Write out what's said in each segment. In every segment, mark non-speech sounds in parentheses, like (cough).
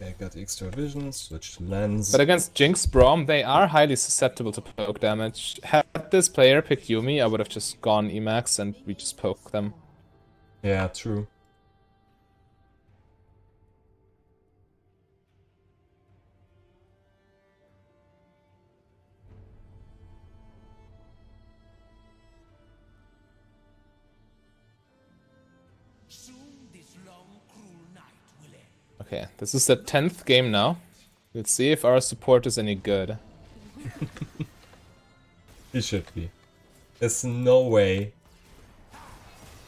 Okay, got extra vision, switch lens. But against Jinx Braum, they are highly susceptible to poke damage. Had this player picked Yuumi, I would have just gone Emax and we just poke them. Yeah, true. Okay, this is the 10th game now. Let's see if our support is any good. (laughs) it should be. There's no way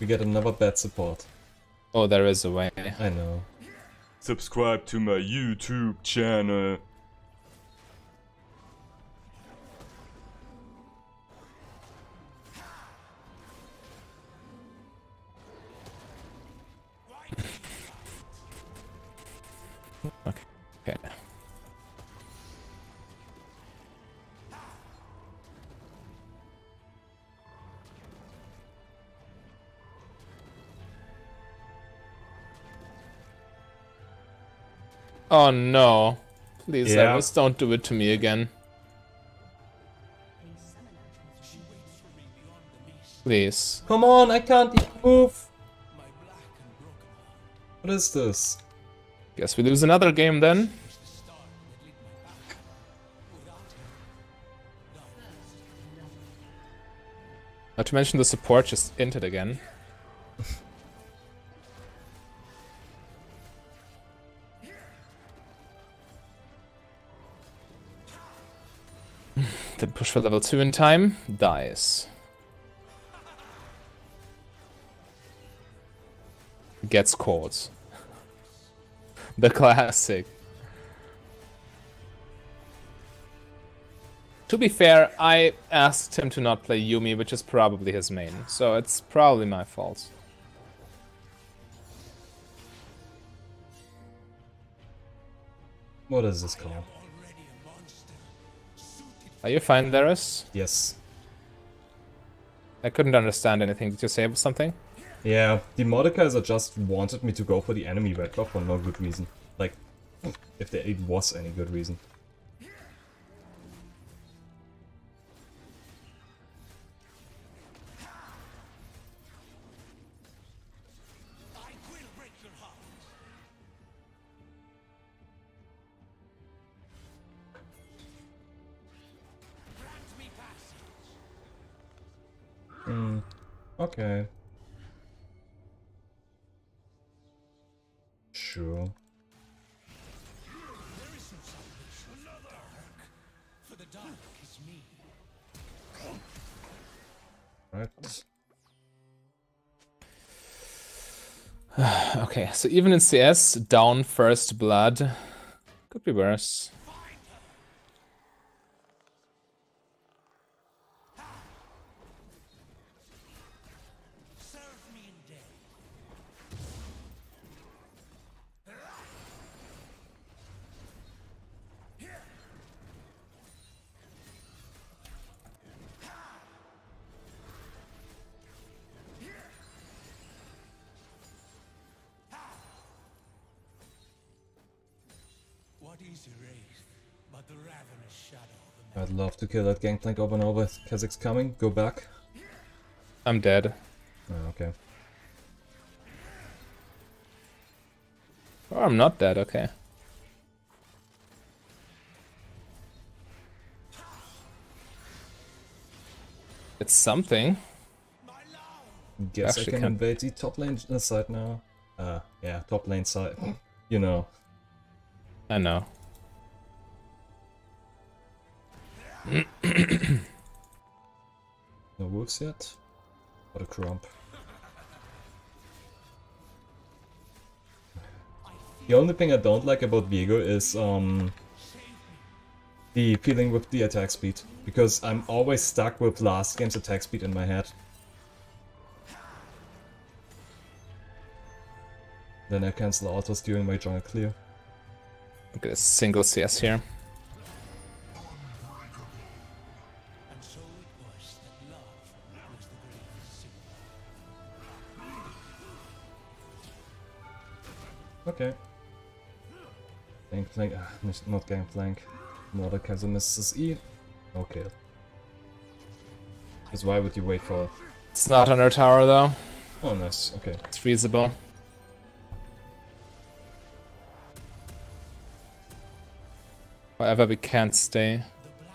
we get another bad support. Oh, there is a way. I know. Subscribe to my YouTube channel. Okay. Oh no. Please, Yeah. Eris, don't do it to me again. Please. Come on, I can't even move. What is this? Guess we lose another game then. Not to mention the support just entered again. (laughs) the push for level 2 in time dies. Gets caught. The classic. To be fair, I asked him to not play Yuumi, which is probably his main, so it's probably my fault. What is this called? Are you fine, Darius? Yes. I couldn't understand anything. Did you say something? Yeah, the Mordekaiser just wanted me to go for the enemy red buff for no good reason. Like, if there it was any good reason. Hmm. Okay. Okay, so even in CS, down first blood. Could be worse. Love to kill that gangplank over and over. Kha'Zix coming. Go back. I'm dead. Oh, okay. Or I'm not dead, okay. It's something. Guess Actually I can can't- invade the top lane side now. Uh, yeah, top lane side. you know. I know. No wolves yet? What a crump. The only thing I don't like about Viego is um the feeling with the attack speed. Because I'm always stuck with last game's attack speed in my head. Then I cancel autos during my jungle clear. At a single CS here. Okay. Gangplank, ah, nicht- not Gangplank. Mordekaiser misses E. No kill. Because why would you wait for... It's not under tower though. Oh, nice, okay. It's feasible. However, we can't stay.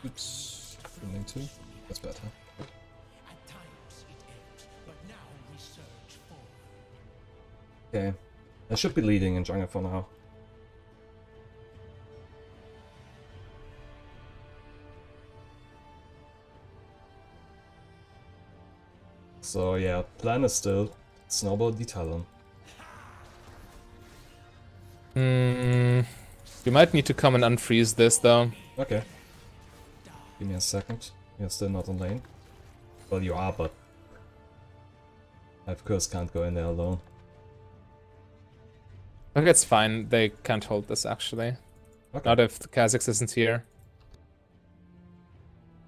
Oops. Filming two. That's better. At times it ebbs, but now we search for. Okay. I should be leading in jungle for now. So yeah, plan is still snowball the Talon. Hmm. We might need to come and unfreeze this though. Okay. Give me a second. You're still not on lane. Well, you are, but I of course can't go in there alone. Okay, it's fine. They can't hold this actually. Okay. Not if the Kha'Zix isn't here.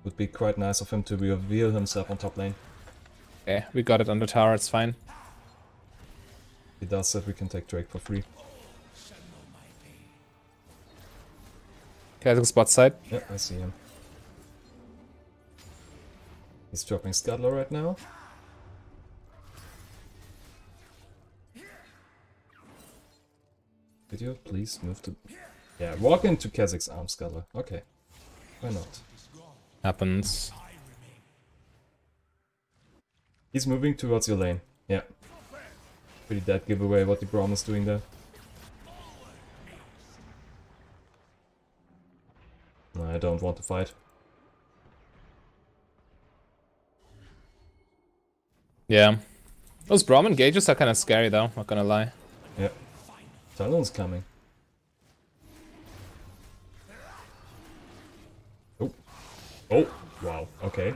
Would be quite nice of him to reveal himself on top lane. Okay, we got it under tower. It's fine. He does that, we can take Drake for free. Kha'Zix bot side. Yeah, I see him. He's dropping Scuttler right now. Video, please move to... Yeah, walk into Kha'Zix arm, Scuttler. Okay. Why not? Happens. He's moving towards your lane. Yeah. Pretty dead giveaway what the Braum is doing there. No, I don't want to fight. Yeah. Those Braum engages are kind of scary though, not gonna lie. Yeah. Talon's coming. Oh. Oh, wow, okay.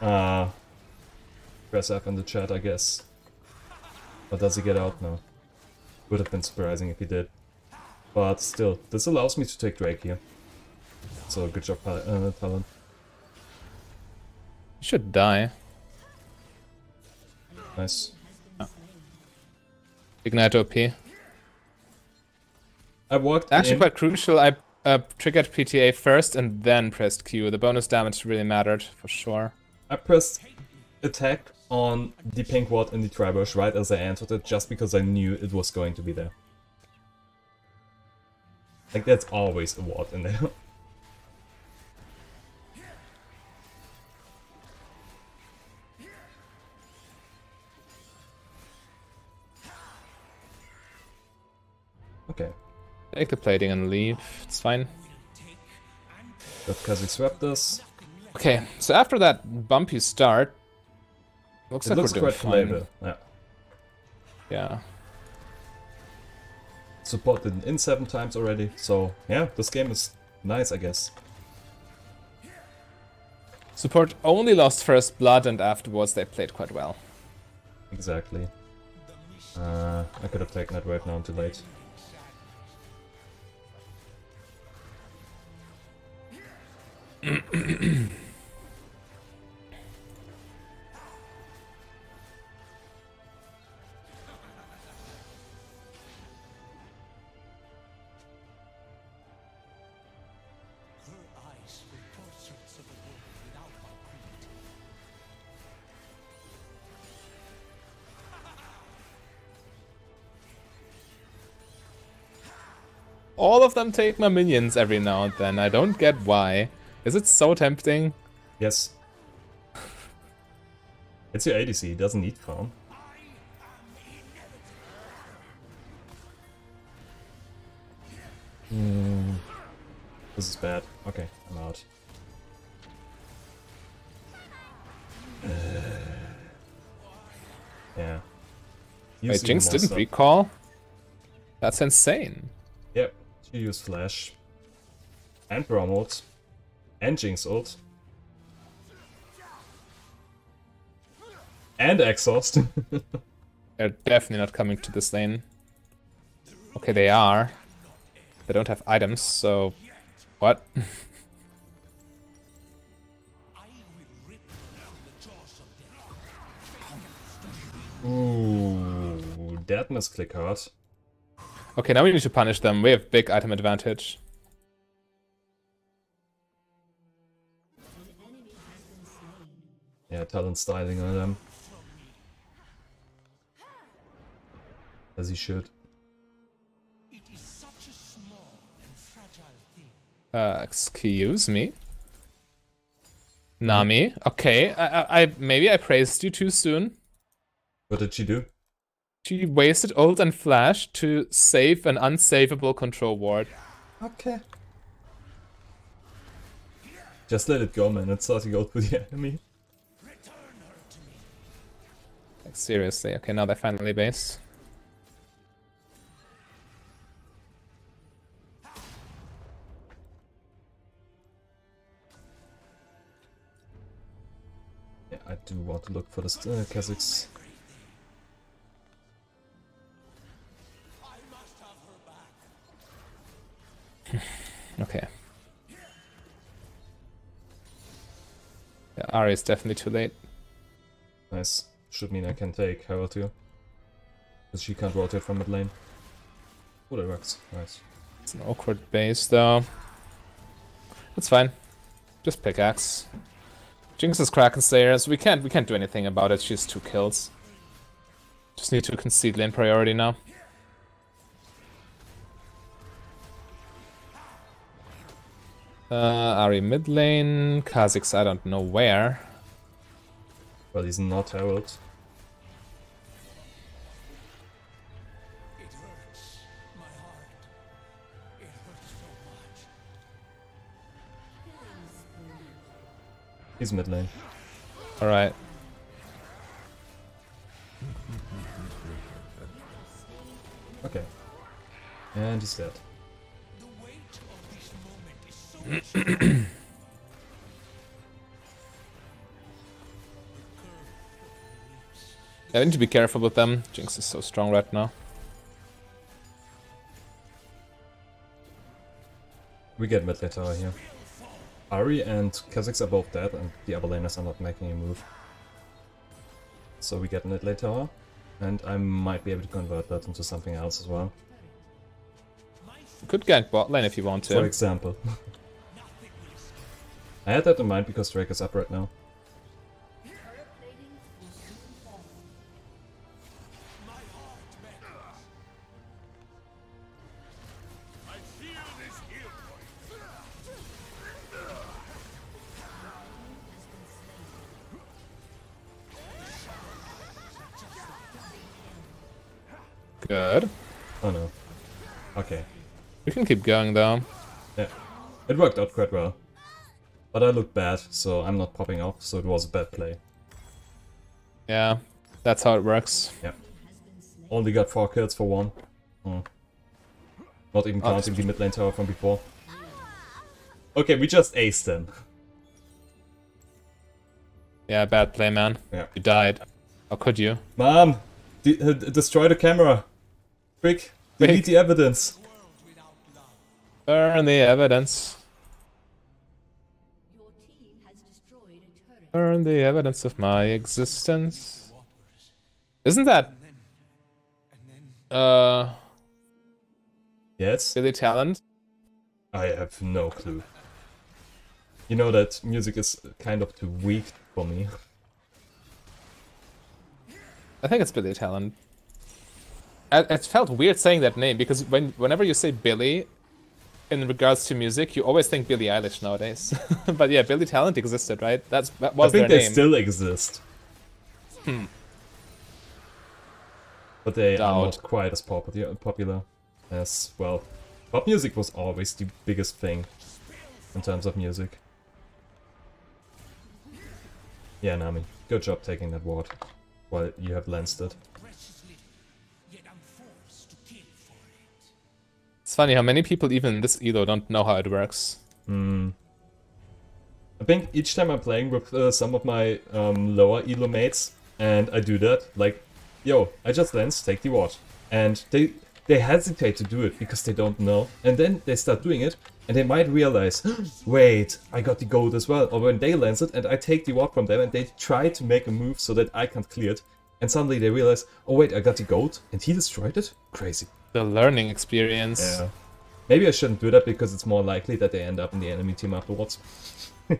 Uh, press F in the chat, I guess. But does he get out now? Would have been surprising if he did. But still, this allows me to take Drake here. So good job, Pal- uh, Talon. He should die. Nice. Ignite OP. I walked Actually, in. quite crucial. I uh, triggered PTA first and then pressed Q. The bonus damage really mattered for sure. I pressed attack on the pink ward in the Tribush right as I entered it, just because I knew it was going to be there. Like, that's always a ward in there. (laughs) okay, Take the plating and leave. It's fine. got Kha'Zix Raptors. Okay, so after that bumpy start, looks It like looks we're quite fine. Yeah. Yeah. Supported in seven times already, so yeah, this game is nice, I guess. Support only lost first blood, and afterwards they played quite well. Exactly. Uh, I could have taken that wave now, too late. All of them take my minions every now and then. I don't get why. Is it so tempting? Yes. It's your ADC, it doesn't need farm. Hmm. This is bad. Okay, I'm out. Uh, yeah. Wait, Jinx didn't recall? That's insane. Yep, she used Flash. And ult. And Jinx ult. And Exhaust. (laughs) They're definitely not coming to this lane. Okay, they are. They don't have items, so... What? (laughs) Ooh, that misclick hurt. Okay, now we need to punish them. We have big item advantage. Yeah, Talon styling on them. As he should. It is such a small and fragile thing. Uh, excuse me. Nami. Okay, I, I, I maybe I praised you too soon. What did she do? She wasted ult and flash to save an unsavable control ward. Okay. Just let it go, man. It's starting out with the enemy. Seriously. Okay, now they're finally base. Yeah, I do want to look for the uh, Kha'Zix. (laughs) Okay. Yeah, Ahri is definitely too late. Nice. Should mean I can take Herald too. Because she can't rotate from mid lane. Oh, that works. Nice. It's an awkward base though. That's fine. Just pickaxe. Jinx is Kraken Slayer, so we can't we can't do anything about it. She has two kills. Just need to concede lane priority now. Uh, Ahri mid lane, Kha'Zix I don't know where. But he's not Herald. He's mid lane. Alright. Okay. And he's dead. The weight of this moment is so Yeah, I need to be careful with them. Jinx is so strong right now. We get mid lane tower here. Ahri and Kha'Zix are both dead, and the other laners are not making a move. So we get an lane tower, and I might be able to convert that into something else as well. You could gank bot lane if you want to. For example. (laughs) I had that in mind because Drake is up right now. Can keep going though. Yeah. It worked out quite well. But I looked bad, so I'm not popping off, so it was a bad play. Yeah, that's how it works. Yeah. Only got 4 kills for 1. Hmm. Not even Oh, counting the mid lane tower from before. Okay, we just aced them. Yeah, bad play, man. Yeah. You died. How could you? Mom! De uh, destroy the camera! Quick! Delete Quick. the evidence! Burn the evidence. Your team has destroyed a turret. Burn the evidence of my existence. Isn't that uh Yes? Billy Talent? I have no clue. You know that music is kind of too weak for me. I think it's Billy Talent. It, it felt weird saying that name because when whenever you say Billy in regards to music, you always think Billie Eilish nowadays. (laughs) but yeah, Billy Talent existed, right? That's that was I think their they name. still exist. Hmm. But they are not quite as popular, popular as, well, pop music was always the biggest thing in terms of music. Yeah, Nami, good job taking that ward while you have lanced it. It's funny how many people even in this elo don't know how it works. Hmm. I think each time I'm playing with uh, some of my um, lower elo mates, and I do that, like, yo, I just lance, take the ward. And they they hesitate to do it because they don't know. And then they start doing it, and they might realize, (gasps) wait, I got the gold as well. Or when they lance it, and I take the ward from them, and they try to make a move so that I can't clear it. And suddenly they realize, oh wait, I got the gold, and he destroyed it? Crazy. The learning experience. Yeah. Maybe I shouldn't do that because it's more likely that they end up in the enemy team afterwards. (laughs)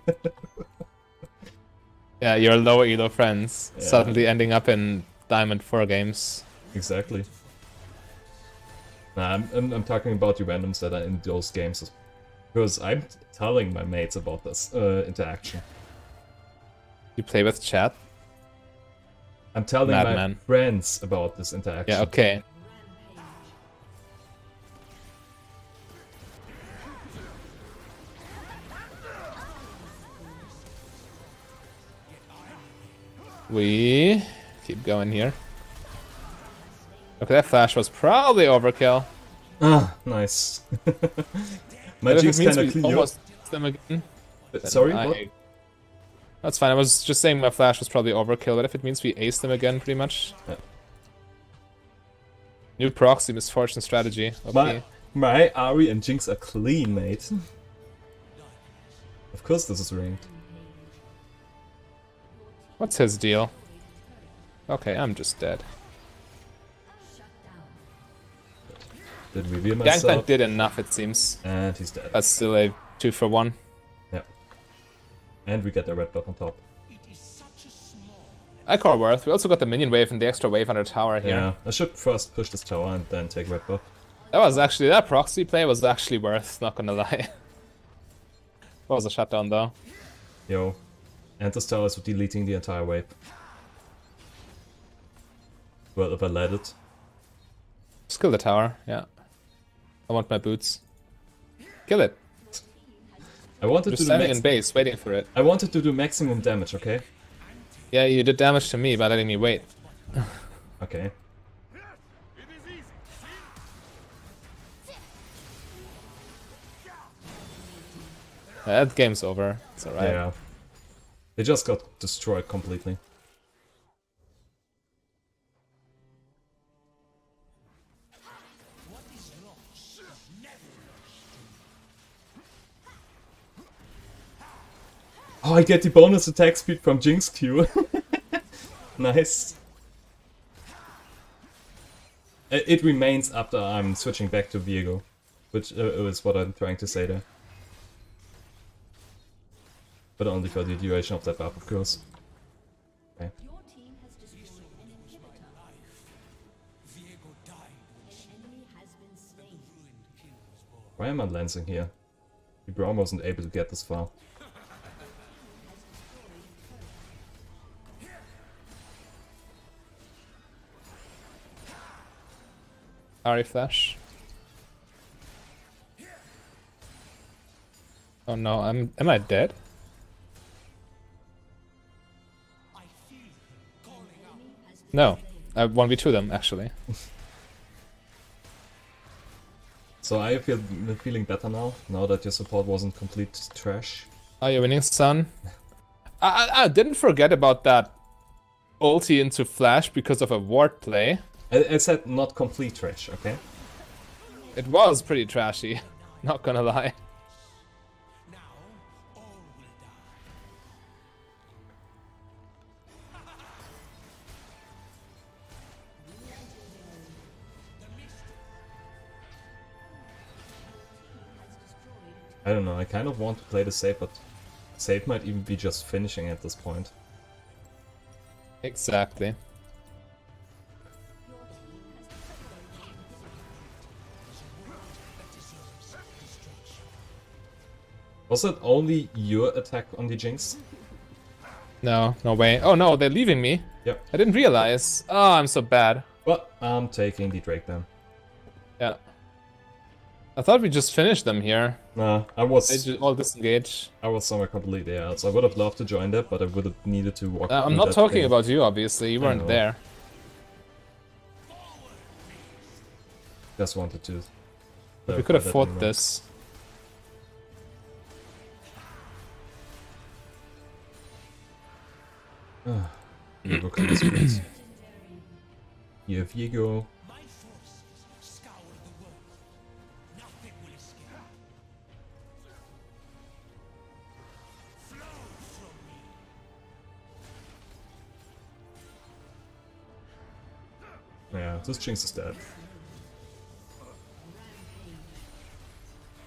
Yeah, your lower elo friends Yeah. suddenly ending up in Diamond 4 games. Exactly. Nah, I'm, I'm, I'm talking about the randoms that are in those games. Because I'm telling my mates about this uh, interaction. You play with chat? I'm telling my Madman. friends about this interaction. Yeah, okay. We keep going here. Okay, that flash was probably overkill. Ah, nice. (laughs) my if jinx it means kinda we clean almost them again. Uh, then Sorry, I-? That's fine. I was just saying my flash was probably overkill, but if it means we ace them again, pretty much. Yeah. New proxy misfortune strategy. Okay. My, my Ahri and Jinx are clean, mate. of course this is ranked. What's his deal? Okay, I'm just dead. Did reveal Gangplank myself. did enough, it seems. And he's dead. That's still a two for one. yeah. And we get the red buff on top. I call worth. We also got the minion wave and the extra wave on our tower here. Yeah, I should first push this tower and then take red buff. That was actually that proxy play was actually worth. Not gonna lie. (laughs) what was a shutdown though? Yo. Tower is deleting the entire wave. Well, if I let it. Just kill the tower. Yeah. I want my boots. Kill it. I wanted Just to do standing in base, waiting for it. I wanted to do maximum damage, okay? Yeah, you did damage to me by letting me wait. Okay. That game's over. It's alright. Yeah. They just got destroyed completely. Oh, I get the bonus attack speed from Jinx Q. (laughs) nice. It remains after I'm switching back to Viego, which uh, is what I'm trying to say there. But only for the duration of that buff, of course. Okay. Your team has destroyed an inhibitor. An enemy has been slain. Why am I lancing here? The Braum wasn't able to get this far. Ahri flash. Oh no, I'm am I dead? No. I 1v2 them actually. So I feel feeling better now, now that your support wasn't complete trash. Are you winning, son? I, I I didn't forget about that ulti into flash because of a ward play. I, I said not complete trash, okay? It was pretty trashy, (laughs) not gonna lie. I don't know, I kind of want to play the safe, but save might even be just finishing at this point. Exactly. Was that only your attack on the Jinx? No, no way. Oh no, they're leaving me. Yep. I didn't realize. Oh, I'm so bad. Well, I'm taking the Drake then. I thought we just finished them here. Nah, I They was just all disengage. I was somewhere completely else. I would have loved to join that, but I would have needed to walk. Uh, I'm not talking thing. about you, obviously. You I weren't there. Just wanted to. But we could have fought this. advance. Viego can. You have Viego. This Jinx is dead.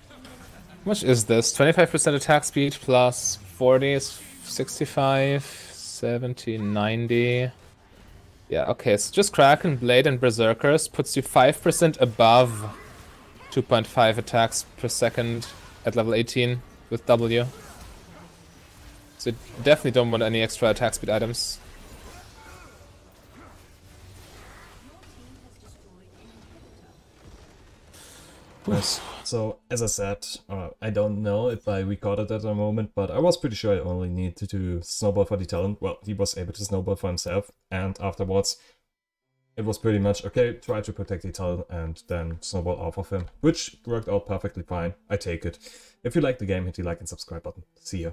How much is this? 25% attack speed plus 40 is 65, 70, 90. Yeah, okay, so just Kraken, Blade, and Berserkers puts you 5% above 2.5 attacks per second at level 18 with W. So definitely don't want any extra attack speed items. So, as I said, uh, I don't know if I recorded at the moment, but I was pretty sure I only need to do snowball for the Talon. Well, he was able to snowball for himself, and afterwards, it was pretty much okay. Try to protect the Talon and then snowball off of him, which worked out perfectly fine. I take it. If you like the game, hit the like and subscribe button. See ya.